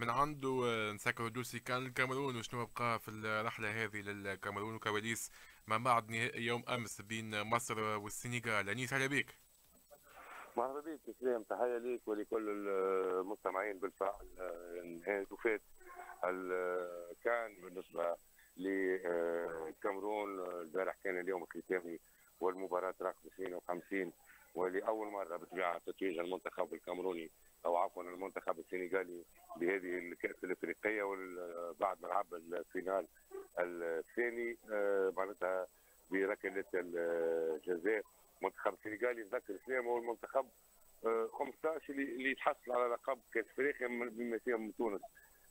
من عنده نسكر دوسي كان الكاميرون وشنو بقى في الرحلة هذه للكاميرون وكواليس؟ ما بعد نهائي يوم أمس بين مصر والسنغال. أنيس على بيك. مرحبا بك سلام تحية ليك ولكل المستمعين بالفعل. نهاية وفات كان بالنسبة للكاميرون البارح كان اليوم الختامي والمباراة رقم 52 ولأول مرة بطبيعه تتويج المنتخب الكاميروني أو عفوا المنتخب السنغالي بهذه الكأس الإفريقية بعد ما لعب الفينال الثاني آه، معناتها بركلة الجزاء المنتخب السنغالي نذكر اسلام هو المنتخب 15 آه، اللي تحصل على لقب كأس إفريقيا بما فيهم تونس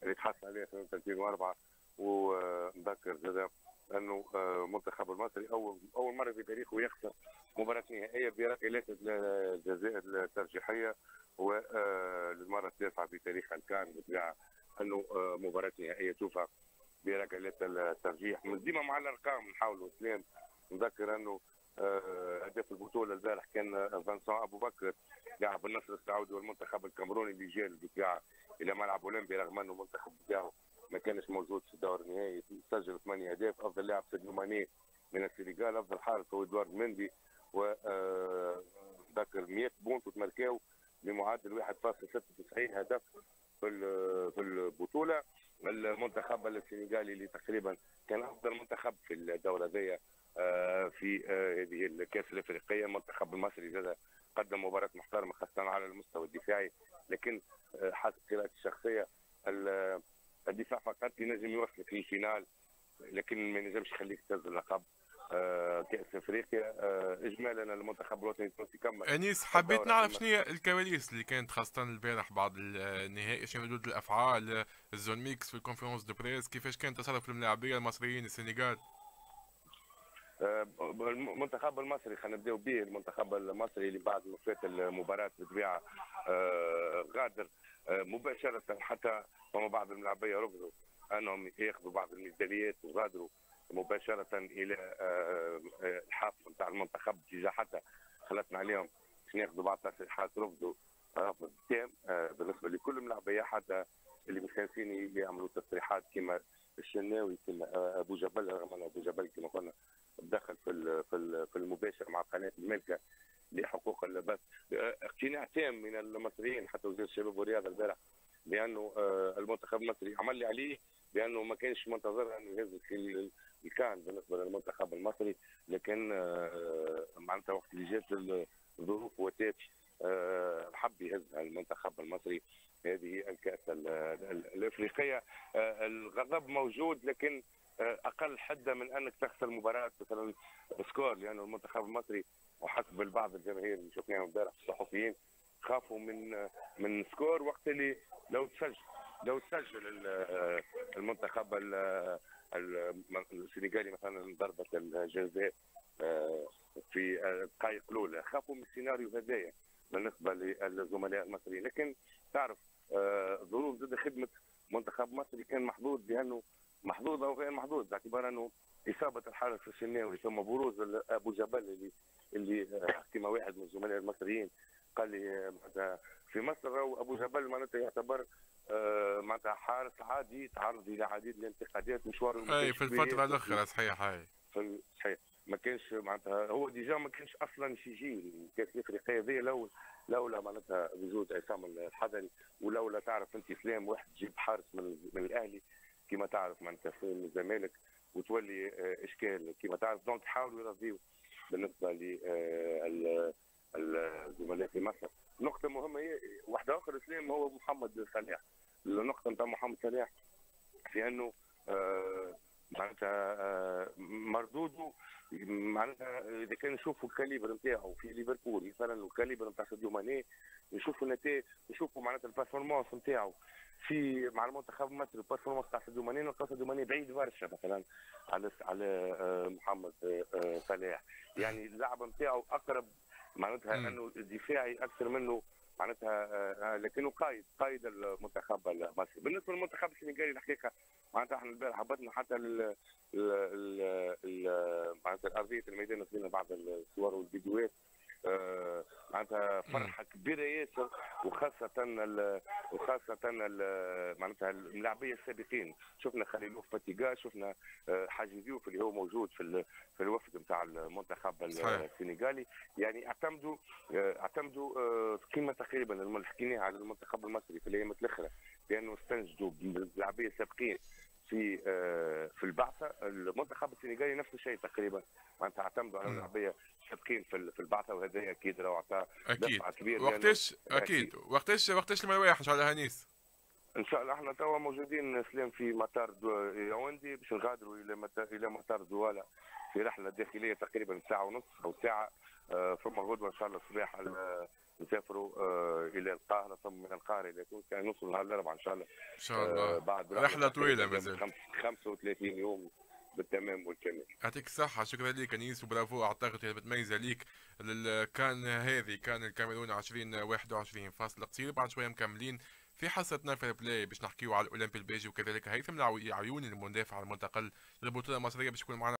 اللي تحصل عليه سنه 2004 ونذكر زاد أنه آه، المنتخب المصري اول أول مرة في تاريخه يخسر مباراه نهائيه بركلات الجزاء الترجيحيه وللمره التاسعة في تاريخ الكان بالطبيعه أنه آه، مباراة نهائية توفى بركلات الترجيح. من ديما مع الأرقام نحاولوا سلام نذكر أنه آه، هداف البطولة البارح كان فانسون أبو بكر لاعب النصر السعودي والمنتخب الكاميروني اللي جاء بالطبيعه إلى ملعب اولمبي رغم أنه المنتخب بتاعه ما كانش موجود في الدور النهائي. سجل ثمانية أهداف. أفضل لاعب سيديو ماني من السنغال أفضل حارس هو إدوارد مندي و آه، ذكر 100 بونت وتمركاو بمعدل 1.96 هدف في في البطولة. المنتخب السنغالي اللي تقريبا كان أفضل منتخب في الدوره ذي آه، في آه، هذه الكأس الأفريقية. المنتخب المصري زاد قدم مباراة محترمة خاصة على المستوى الدفاعي لكن حسب قراءتي الشخصية الدفاع فقط ينجم يوصلك لل finale لكن ما ينجمش يخليك تهز اللقب آه كأس أفريقيا. آه اجمالا المنتخب الوطني التونسي كمل. أنيس حبيت نعرف شنو هي الكواليس اللي كانت خاصة البارح بعد النهائي شنو ردود الأفعال ال zone mixte في ال conférence de presse كيفاش كان تصرف الملاعبيه المصريين السنغال؟ آه، المنتخب المصري خلينا نبداو به المنتخب المصري اللي بعد وفات المباراة بطبيعة آه غادر. آه مباشرة حتى فما بعض الملاعبيه رفضوا أنهم ياخذوا بعض الميداليات وغادروا. مباشرة إلى آه، آه، الحافل نتاع المنتخب ديجا حتى خلطنا عليهم باش ناخذوا بعض التصريحات رفضوا رفض تام آه، بالنسبة لكل الملاعبية حتى اللي مخالفين يعملوا تصريحات كما الشناوي كما أبو جبل رغم أن أبو جبل كما قلنا دخل في في المباشر مع قناة الملكة لحقوق البث. اقتناع تام من المصريين حتى وزير الشباب والرياضة البارح بأنه المنتخب المصري عمل اللي عليه بأنه ما كانش منتظر انه يهز الكان بالنسبة للمنتخب المصري لكن آه، معناتها وقت اللي جات الظروف وتات آه، حب يهز المنتخب المصري هذه الكأس الإفريقية. آه، الغضب موجود لكن أقل حدة من أنك تخسر مباراة مثلا score لأنه المنتخب المصري وحسب البعض الجماهير اللي شفناهم امبارح الصحفيين خافوا من من score وقت اللي لو تسجل لو تسجل المنتخب السنغالي مثلا ضربة الجزاء آه، في الدقائق الأولى. خافوا من السيناريو هذايا بالنسبة للزملاء المصريين. لكن تعرف آه، ظروف ضد خدمة منتخب مصري كان محظوظ بأنه محظوظ أو غير محظوظ باعتبار أنه إصابة الحارس الشناوي ثم بروز أبو جبل اللي اللي آه، كما واحد من الزملاء المصريين. قال لي في مصر أبو جبل معناتها يعتبر آه، معناتها حارس عادي تعرض إلى عديد الانتقادات مشوار أي في الفترة الأخيرة صحيح هاي في صحيح. ما كانش معناتها هو déjà ما كانش أصلا يجي الكاس الافريقيه هذه لو لولا معناتها وجود عصام الحضري ولولا تعرف أنت اسلام واحد تجيب حارس من, من الأهلي كما تعرف معناتها في الزمالك وتولي آه، إشكال كما تعرف دونك حاولوا يرضيو. بالنسبة للزملاء آه، في مصر. نقطة مهمة هي واحدة أخرى اسلام هو محمد صلاح النقطة نتاع محمد صلاح في أنه آه معناتها آه مردوده معناتها إذا كان نشوفوا ال calibre نتاعو في ليفربول مثلا ال calibre نتاع ساديو ماني نشوفوا النتائج نشوفوا معناتها ال performance نتاعو في مع المنتخب المصري ال performance تاع ساديو ماني نلقى ساديو ماني بعيد برشا مثلا على على آه محمد صلاح يعني اللعبه نتاعو أقرب معناتها أنه الدفاعي أكثر منه معناتها آه لكنه قائد قائد المنتخب المصري. بالنسبة للمنتخب السنغالي الحقيقة معناتها إحنا البارح هبطنا حتى ال معناتها ارضيه الميدان وصلنا بعض الصور والفيديوهات. آه معناتها فرحة كبيرة ياسر وخاصة ال وخاصة ال معناتها اللاعبيه السابقين. شفنا خليلوف فاتيغا شفنا آه، حاجي ديوف اللي هو موجود في في الوفد نتاع المنتخب السنغالي. يعني اعتمدوا آه، اعتمدوا آه، قيمة تقريبا اللي حكيناها على المنتخب المصري في الأيام الاخرى لأنه استنجدوا باللاعبيه السابقين. في في البعثة. المنتخب السنغالي نفس الشيء تقريبا. معناتها اعتمدوا على اللاعبيه السابقين في البعثة وهذا أكيد راه عطى أكيد. وقتاش أكيد وقتاش وقتاش المرواح إن شاء الله هنيس. إن شاء الله. إحنا توا موجودين سلام في مطار ياوندي باش نغادروا إلى إلى مطار دوالا في رحلة داخلية تقريبا ساعة ونص أو ساعة. آه، ثم غدوة إن شاء الله الصباح نسافروا آه، إلى القاهرة ثم من القاهرة إلى تونس يعني نوصل نهار الاربعاء إن شاء الله. إن شاء الله. آه، بعد رحلة طويلة مازال 35 يوم بالتمام والكمال يعطيك الصحة. شكرا لك أنيس وبرافو أعتقد متميزة ليك كان هذه كان الكاميرون 2021 فاصل قصير. بعد شوية مكملين في حصتنا في ال play باش نحكيو على الأولمبي الباجي وكذلك هيثم العيون المدافع المنتقل للبطولة المصرية باش يكون معنا